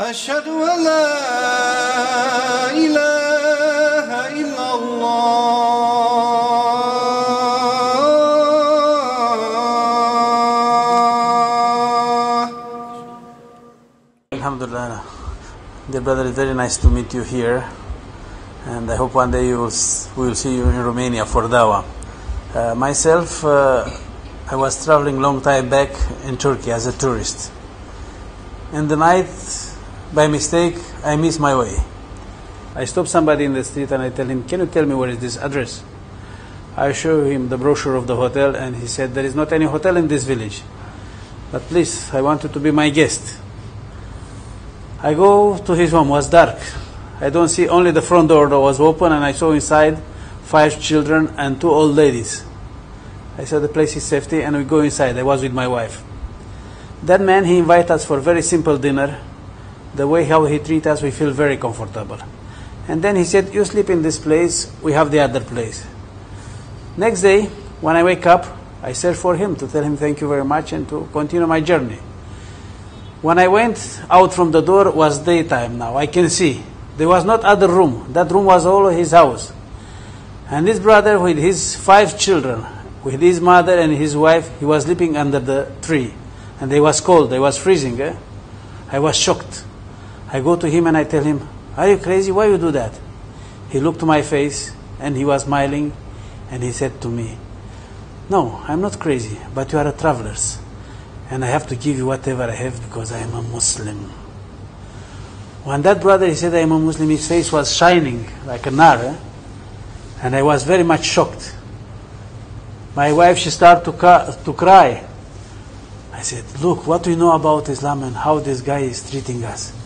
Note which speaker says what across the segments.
Speaker 1: أشهد أن لا إله إلا الله
Speaker 2: Alhamdulillah. Dear brother, it's very nice to meet you here. And I hope one day you will, s- we will see you in Romania for Dawa. Uh, myself, uh, I was traveling long time back in Turkey as a tourist. In the night, by mistake, I miss my way. I stop somebody in the street and I tell him, Can you tell me where is this address? I show him the brochure of the hotel and he said, There is not any hotel in this village. But please, I want you to be my guest. I go to his home, it was dark. I don't see only the front door was open and I saw inside five children and two old ladies. I said the place is safety and we go inside. I was with my wife. That man, he invited us for a very simple dinner. The way how he treat us, we feel very comfortable. And then he said, you sleep in this place, we have the other place. Next day, when I wake up, I search for him to tell him thank you very much and to continue my journey. When I went out from the door was daytime now. I can see. There was not other room. That room was all his house. And this brother with his five children, with his mother and his wife, he was sleeping under the tree. And they was cold, they was freezing. Eh? I was shocked. I go to him and I tell him, Are you crazy? Why you do that? He looked to my face and he was smiling and he said to me, No, I'm not crazy, but you are a travelers and I have to give you whatever I have because I am a Muslim. When that brother he said I am a Muslim, his face was shining like a nar, eh? and I was very much shocked. My wife she started to, to cry. I said, "Look, what do you know about Islam and how this guy is treating us?"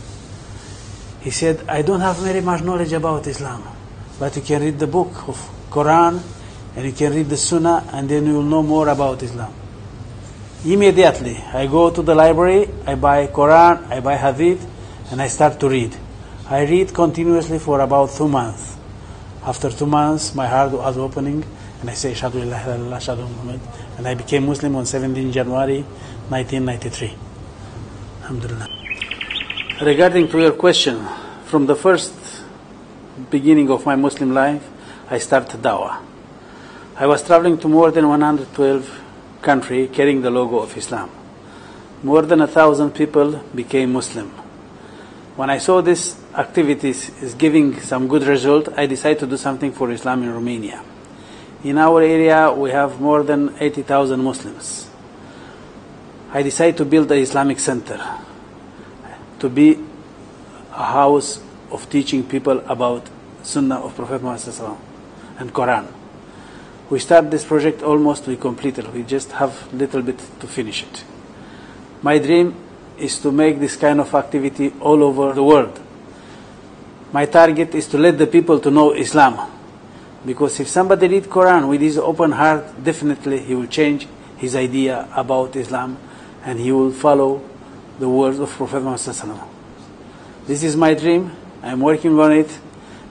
Speaker 2: He said, "I don't have very much knowledge about Islam, but you can read the book of Quran, and you can read the Sunnah, and then you will know more about Islam." Immediately, I go to the library, I buy Quran, I buy Hadith, and I start to read. I read continuously for about two months. After two months, my heart was opening, and I say, Shadu illallah, Shadu Muhammad, and I became Muslim on 17 January 1993. Alhamdulillah. Regarding to your question, from the first beginning of my Muslim life, I started dawah. I was traveling to more than 112 countries carrying the logo of Islam. More than a thousand people became Muslim. When I saw this activities is giving some good result, I decided to do something for Islam in Romania. In our area, we have more than 80,000 Muslims. I decided to build an Islamic center to be a house of teaching people about Sunnah of Prophet Muhammad and Quran. We start this project almost we completed. We just have little bit to finish it. My dream is to make this kind of activity all over the world. My target is to let the people to know Islam. Because if somebody read Quran with his open heart, definitely he will change his idea about Islam and he will follow the words of Prophet Muhammad This is my dream. I'm working on it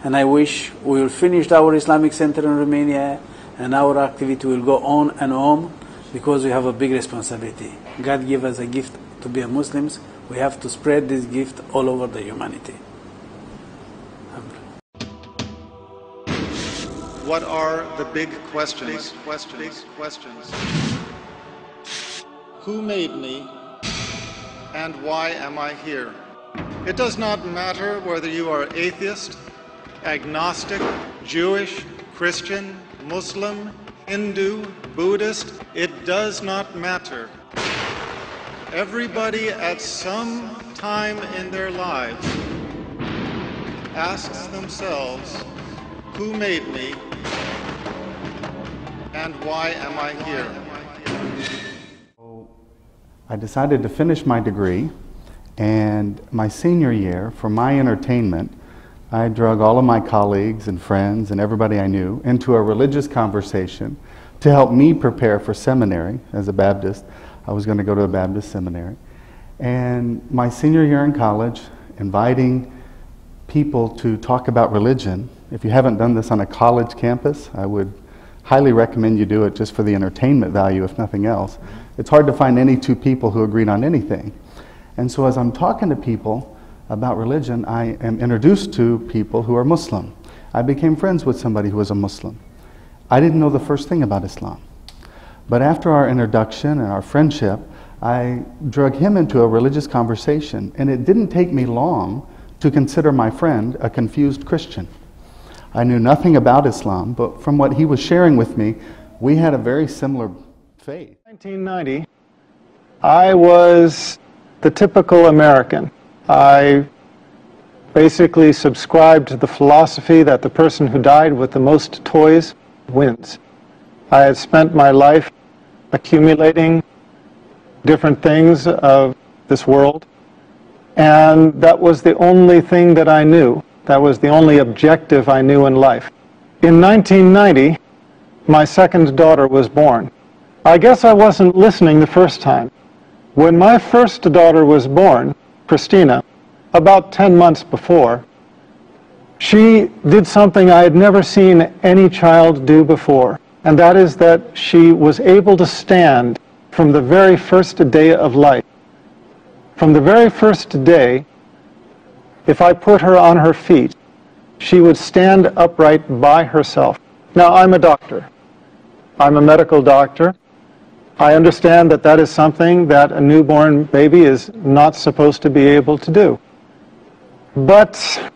Speaker 2: and I wish we will finish our Islamic Center in Romania and our activity will go on and on because we have a big responsibility. God gave us a gift to be a Muslims. We have to spread this gift all over the humanity.
Speaker 3: What are the big questions? questions, questions. Who made me and why am I here? It does not matter whether you are atheist, agnostic, Jewish, Christian, Muslim, Hindu, Buddhist, it does not matter. Everybody at some time in their lives asks themselves, who made me and why am I here?
Speaker 4: I decided to finish my degree, and my senior year, for my entertainment, I drug all of my colleagues and friends and everybody I knew into a religious conversation to help me prepare for seminary as a Baptist. I was going to go to a Baptist seminary. And my senior year in college, inviting people to talk about religion. If you haven't done this on a college campus, I would highly recommend you do it just for the entertainment value, if nothing else. It's hard to find any two people who agreed on anything. And so as I'm talking to people, about religion, I am introduced to people who are Muslim. I became friends with somebody who was a Muslim. I didn't know the first thing about Islam. But after our introduction and our friendship, I drug him into a religious conversation, and it didn't take me long to consider my friend a confused Christian. I knew nothing about Islam, but from what he was sharing with me, we had a very similar faith.
Speaker 5: 1990, I was the typical American. I basically subscribed to the philosophy that the person who died with the most toys wins. I had spent my life accumulating different things of this world, and that was the only thing that I knew. That was the only objective I knew in life. In 1990, my second daughter was born. I guess I wasn't listening the first time. When my first daughter was born, Christina, about 10 months before, she did something I had never seen any child do before, and that is that she was able to stand from the very first day of life. From the very first day, if I put her on her feet, she would stand upright by herself. Now, I'm a doctor. I'm a medical doctor. I understand that that is something that a newborn baby is not supposed to be able to do. But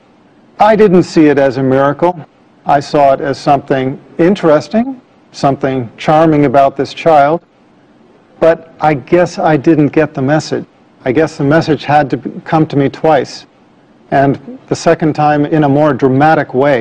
Speaker 5: I didn't see it as a miracle. I saw it as something interesting, something charming about this child. But I guess I didn't get the message. I guess the message had to come to me twice. And the second time in a more dramatic way.